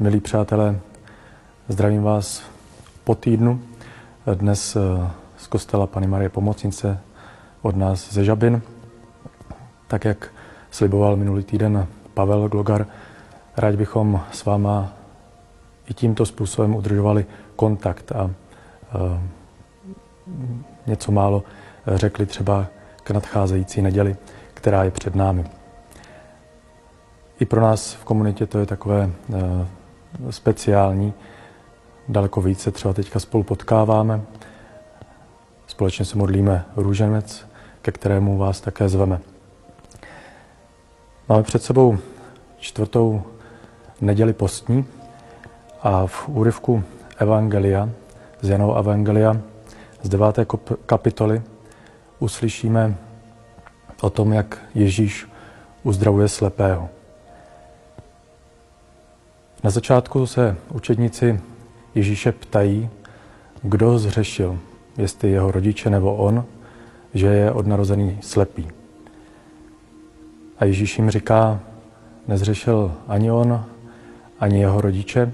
Milí přátelé, zdravím vás po týdnu. Dnes eh, z kostela Pany Marie Pomocnice od nás ze Žabin. Tak jak sliboval minulý týden Pavel Glogar, rád bychom s váma i tímto způsobem udržovali kontakt a uh, něco málo řekli třeba k nadcházející neděli, která je před námi. I pro nás v komunitě to je takové uh, speciální. Daleko více třeba teďka spolu potkáváme. Společně se modlíme růženec, ke kterému vás také zveme. Máme před sebou čtvrtou neděli postní a v úryvku Evangelia, z Janova Evangelia, z deváté kapitoly, uslyšíme o tom, jak Ježíš uzdravuje slepého. Na začátku se učedníci Ježíše ptají, kdo zřešil, jestli jeho rodiče nebo on, že je od narození slepý. A Ježíš jim říká, nezřešil ani on, ani jeho rodiče,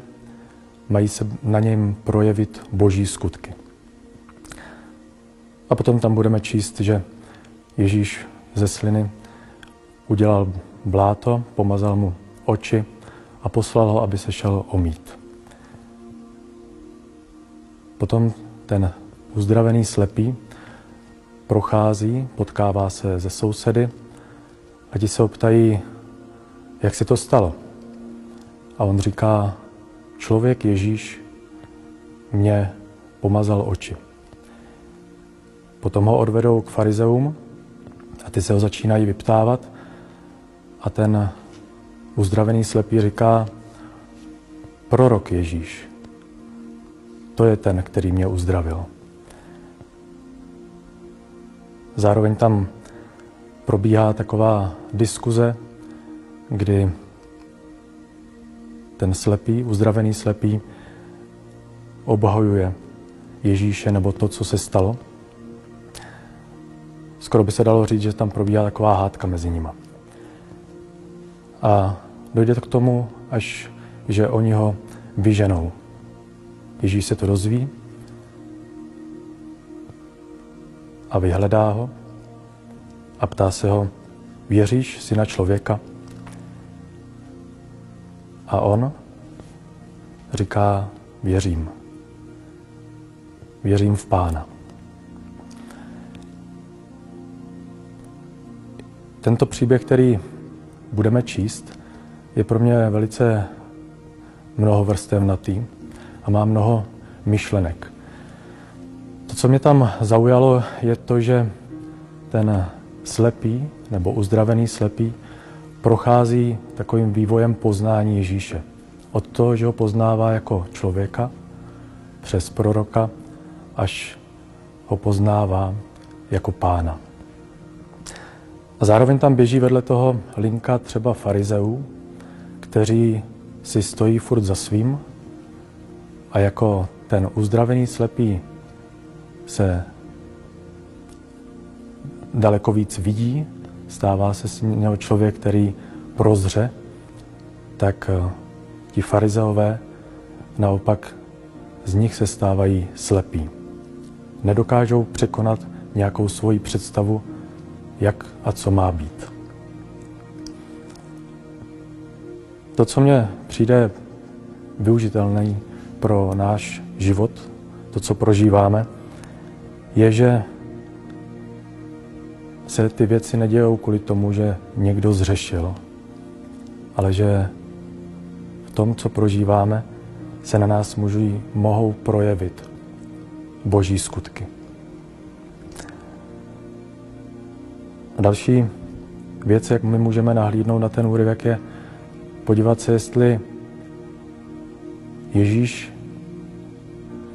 mají se na něm projevit boží skutky. A potom tam budeme číst, že Ježíš ze sliny udělal bláto, pomazal mu oči a poslal ho, aby se šel omít. Potom ten uzdravený slepý prochází, potkává se ze sousedy a ti se optají, jak se to stalo. A on říká, člověk Ježíš mě pomazal oči. Potom ho odvedou k farizeům a ty se ho začínají vyptávat a ten uzdravený slepý říká, prorok Ježíš, to je ten, který mě uzdravil. Zároveň tam probíhá taková diskuze, kdy ten slepý, uzdravený slepý, obhajuje Ježíše nebo to, co se stalo. Skoro by se dalo říct, že tam probíhá taková hádka mezi nima. A dojde k tomu, až že oni ho vyženou. Ježíš se to dozví a vyhledá ho a ptá se ho, věříš syna člověka? A on říká, věřím. Věřím v Pána. Tento příběh, který budeme číst, je pro mě velice mnohovrstevnatý a má mnoho myšlenek. To, co mě tam zaujalo, je to, že ten slepý nebo uzdravený slepý prochází takovým vývojem poznání Ježíše. Od toho, že ho poznává jako člověka, přes proroka, až ho poznává jako pána. A zároveň tam běží vedle toho linka třeba farizeů, kteří si stojí furt za svým a jako ten uzdravený slepý se daleko víc vidí, stává se z něho člověk, který prozře, tak eh, ti farizeové naopak z nich se stávají slepí. Nedokážou překonat nějakou svoji představu, jak a co má být. To, co mně přijde využitelné pro náš život, to, co prožíváme, je, že se ty věci nedějou kvůli tomu, že někdo zřešil, ale že v tom, co prožíváme, se na nás mohou projevit boží skutky. Další věc, jak my můžeme nahlídnout na ten úryvek, je podívat se, jestli Ježíš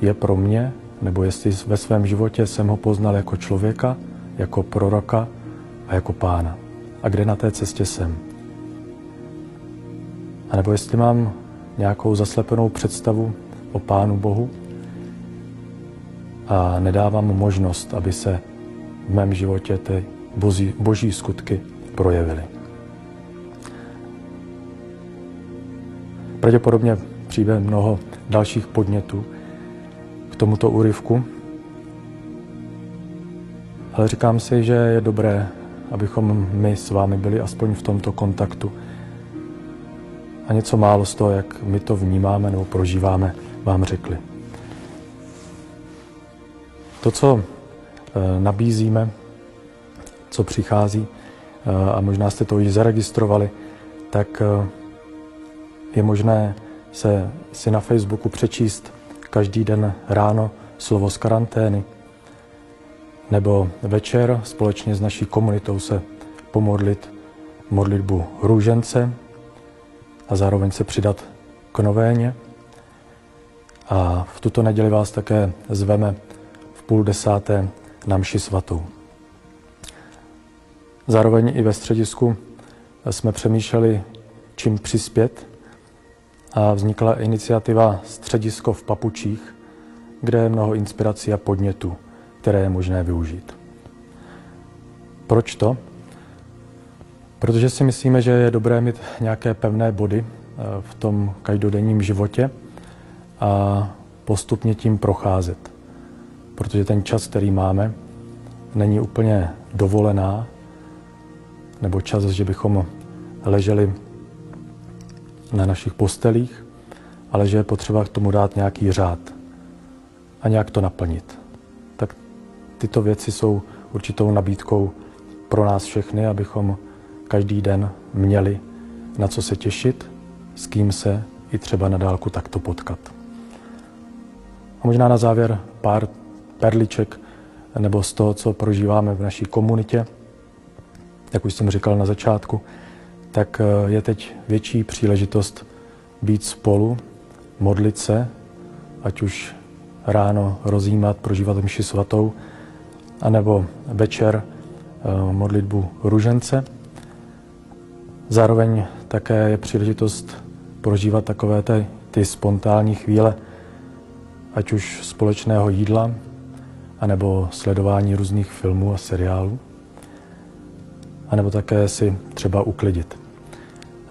je pro mě, nebo jestli ve svém životě jsem ho poznal jako člověka, jako proroka a jako pána. A kde na té cestě jsem. A nebo jestli mám nějakou zaslepenou představu o Pánu Bohu a nedávám mu možnost, aby se v mém životě ty boží, boží skutky projevily. Pravděpodobně přijde mnoho dalších podnětů k tomuto úryvku. Ale říkám si, že je dobré, abychom my s vámi byli aspoň v tomto kontaktu. A něco málo z toho, jak my to vnímáme nebo prožíváme, vám řekli. To, co eh, nabízíme, co přichází, eh, a možná jste to již zaregistrovali, tak eh, je možné se si na Facebooku přečíst každý den ráno slovo z karantény, nebo večer společně s naší komunitou se pomodlit modlitbu růžence a zároveň se přidat k novéně. A v tuto neděli vás také zveme v půl desáté na mši svatou. Zároveň i ve středisku jsme přemýšleli, čím přispět a vznikla iniciativa Středisko v Papučích, kde je mnoho inspirací a podnětů, které je možné využít. Proč to? Protože si myslíme, že je dobré mít nějaké pevné body eh, v tom každodenním životě a postupně tím procházet. Protože ten čas, který máme, není úplně dovolená, nebo čas, že bychom leželi na našich postelích, ale že je potřeba k tomu dát nějaký řád a nějak to naplnit. Tak tyto věci jsou určitou nabídkou pro nás všechny, abychom každý den měli na co se těšit, s kým se i třeba na dálku takto potkat. A možná na závěr pár perliček nebo z toho, co prožíváme v naší komunitě. Jak už jsem říkal na začátku, tak eh, je teď větší příležitost být spolu, modlit se, ať už ráno rozjímat, prožívat mši svatou, anebo večer eh, modlitbu ružence. Zároveň také je příležitost prožívat takové ty, ty spontánní chvíle, ať už společného jídla, anebo sledování různých filmů a seriálů, anebo také si třeba uklidit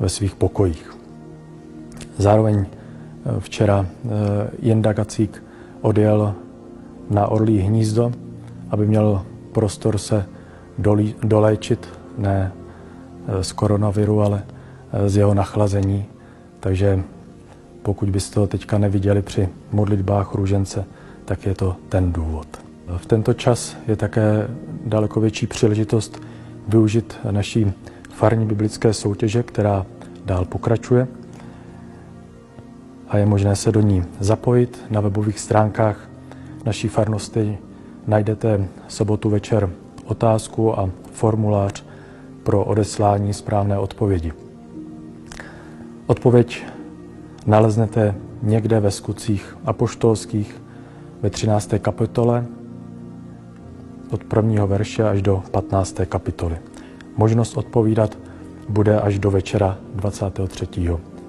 ve svých pokojích. Zároveň eh, včera eh, Jenda Gacík odjel na Orlí hnízdo, aby měl prostor se doléčit, ne eh, z koronaviru, ale z jeho nachlazení. Takže pokud byste ho teďka neviděli při modlitbách růžence, tak je to ten důvod. V tento čas je také daleko větší příležitost využít naší farní biblické soutěže, která dál pokračuje a je možné se do ní zapojit. Na webových stránkách naší farnosti najdete sobotu večer otázku a formulář pro odeslání správné odpovědi. Odpověď naleznete někde ve skutcích apoštolských ve 13. kapitole od prvního verše až do 15. kapitoly. Možnost odpovídat bude až do večera 23.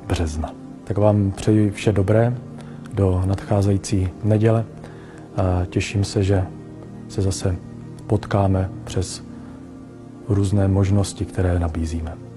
března. Tak vám přeji vše dobré do nadcházející neděle a těším se, že se zase potkáme přes různé možnosti, které nabízíme.